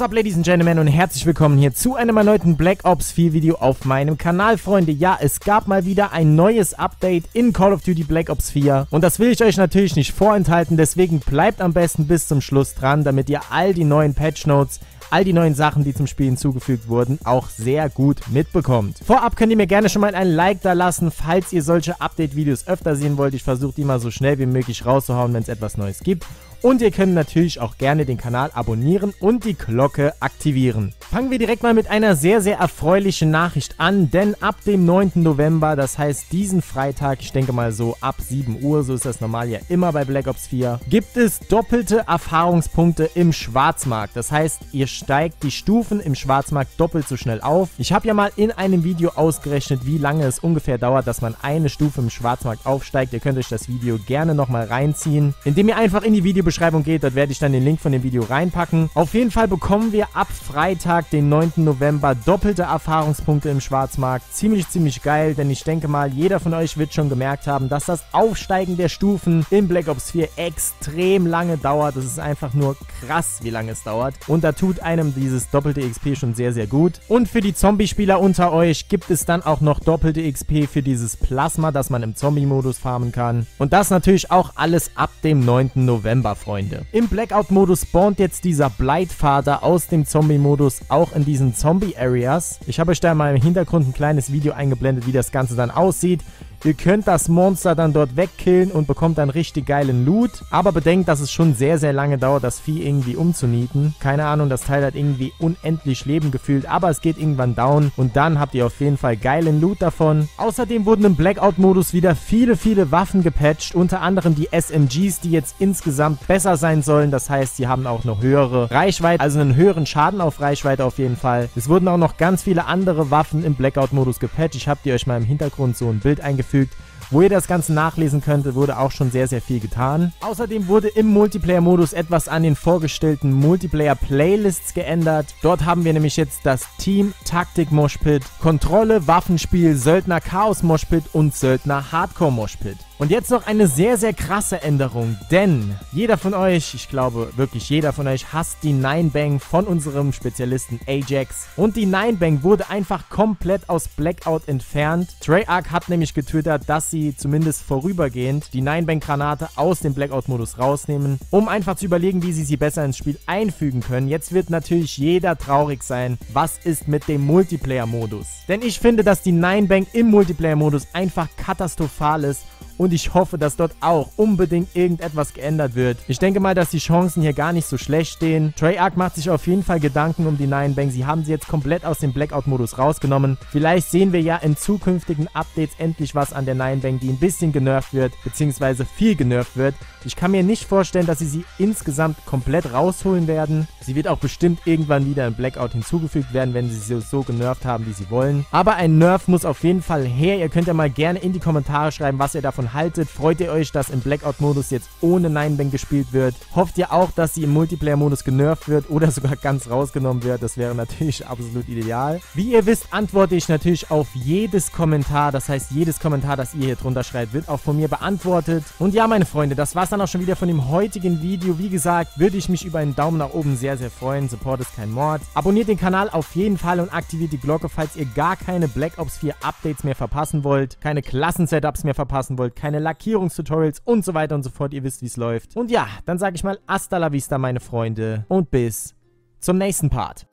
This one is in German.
up, Ladies and Gentlemen, und herzlich willkommen hier zu einem erneuten Black Ops 4 Video auf meinem Kanal, Freunde. Ja, es gab mal wieder ein neues Update in Call of Duty Black Ops 4 und das will ich euch natürlich nicht vorenthalten, deswegen bleibt am besten bis zum Schluss dran, damit ihr all die neuen Patch Notes all die neuen Sachen, die zum Spiel hinzugefügt wurden, auch sehr gut mitbekommt. Vorab könnt ihr mir gerne schon mal ein Like da lassen, falls ihr solche Update-Videos öfter sehen wollt. Ich versuche die mal so schnell wie möglich rauszuhauen, wenn es etwas Neues gibt. Und ihr könnt natürlich auch gerne den Kanal abonnieren und die Glocke aktivieren. Fangen wir direkt mal mit einer sehr, sehr erfreulichen Nachricht an, denn ab dem 9. November, das heißt diesen Freitag, ich denke mal so ab 7 Uhr, so ist das normal ja immer bei Black Ops 4, gibt es doppelte Erfahrungspunkte im Schwarzmarkt. Das heißt, ihr steigt die Stufen im Schwarzmarkt doppelt so schnell auf. Ich habe ja mal in einem Video ausgerechnet, wie lange es ungefähr dauert, dass man eine Stufe im Schwarzmarkt aufsteigt. Ihr könnt euch das Video gerne nochmal reinziehen, indem ihr einfach in die Videobeschreibung geht. Dort werde ich dann den Link von dem Video reinpacken. Auf jeden Fall bekommen wir ab Freitag, den 9. November, doppelte Erfahrungspunkte im Schwarzmarkt. Ziemlich, ziemlich geil, denn ich denke mal, jeder von euch wird schon gemerkt haben, dass das Aufsteigen der Stufen in Black Ops 4 extrem lange dauert. Das ist einfach nur krass, wie lange es dauert. Und da tut einem dieses doppelte XP schon sehr, sehr gut. Und für die Zombie-Spieler unter euch gibt es dann auch noch doppelte XP für dieses Plasma, das man im Zombie-Modus farmen kann. Und das natürlich auch alles ab dem 9. November, Freunde. Im Blackout-Modus spawnt jetzt dieser Blightvater aus dem Zombie-Modus auch in diesen Zombie-Areas. Ich habe euch da mal im Hintergrund ein kleines Video eingeblendet, wie das Ganze dann aussieht. Ihr könnt das Monster dann dort wegkillen und bekommt dann richtig geilen Loot. Aber bedenkt, dass es schon sehr, sehr lange dauert, das Vieh irgendwie umzunieten. Keine Ahnung, das Teil hat irgendwie unendlich Leben gefühlt, aber es geht irgendwann down und dann habt ihr auf jeden Fall geilen Loot davon. Außerdem wurden im Blackout-Modus wieder viele, viele Waffen gepatcht, unter anderem die SMGs, die jetzt insgesamt besser sein sollen. Das heißt, sie haben auch noch höhere Reichweite, also einen höheren Schaden auf Reichweite auf jeden Fall. Es wurden auch noch ganz viele andere Waffen im Blackout-Modus gepatcht. Ich habe dir euch mal im Hintergrund so ein Bild eingefügt eingefügt. Wo ihr das Ganze nachlesen könnt, wurde auch schon sehr, sehr viel getan. Außerdem wurde im Multiplayer-Modus etwas an den vorgestellten Multiplayer-Playlists geändert. Dort haben wir nämlich jetzt das Team Taktik Moshpit, Kontrolle, Waffenspiel, Söldner Chaos Moshpit und Söldner Hardcore Moshpit. Und jetzt noch eine sehr, sehr krasse Änderung, denn jeder von euch, ich glaube wirklich jeder von euch, hasst die Ninebang von unserem Spezialisten Ajax. Und die Ninebang wurde einfach komplett aus Blackout entfernt. Treyarch hat nämlich getwittert, dass sie zumindest vorübergehend die Ninebang-Granate aus dem Blackout-Modus rausnehmen, um einfach zu überlegen, wie sie sie besser ins Spiel einfügen können. Jetzt wird natürlich jeder traurig sein, was ist mit dem Multiplayer-Modus. Denn ich finde, dass die Ninebang im Multiplayer-Modus einfach katastrophal ist und ich hoffe, dass dort auch unbedingt irgendetwas geändert wird. Ich denke mal, dass die Chancen hier gar nicht so schlecht stehen. Treyarch macht sich auf jeden Fall Gedanken um die Nine Bang. Sie haben sie jetzt komplett aus dem Blackout-Modus rausgenommen. Vielleicht sehen wir ja in zukünftigen Updates endlich was an der Nine Bang, die ein bisschen genervt wird, beziehungsweise viel genervt wird. Ich kann mir nicht vorstellen, dass sie sie insgesamt komplett rausholen werden. Sie wird auch bestimmt irgendwann wieder in Blackout hinzugefügt werden, wenn sie sie so genervt haben, wie sie wollen. Aber ein Nerf muss auf jeden Fall her. Ihr könnt ja mal gerne in die Kommentare schreiben, was ihr davon haltet. Freut ihr euch, dass im Blackout-Modus jetzt ohne Ninebang gespielt wird? Hofft ihr auch, dass sie im Multiplayer-Modus genervt wird oder sogar ganz rausgenommen wird? Das wäre natürlich absolut ideal. Wie ihr wisst, antworte ich natürlich auf jedes Kommentar. Das heißt, jedes Kommentar, das ihr hier drunter schreibt, wird auch von mir beantwortet. Und ja, meine Freunde, das war's dann auch schon wieder von dem heutigen Video. Wie gesagt, würde ich mich über einen Daumen nach oben sehr, sehr freuen. Support ist kein Mord. Abonniert den Kanal auf jeden Fall und aktiviert die Glocke, falls ihr gar keine Black Ops 4 Updates mehr verpassen wollt, keine Klassen-Setups mehr verpassen wollt, keine Lackierungstutorials und so weiter und so fort. Ihr wisst, wie es läuft. Und ja, dann sage ich mal hasta la vista, meine Freunde. Und bis zum nächsten Part.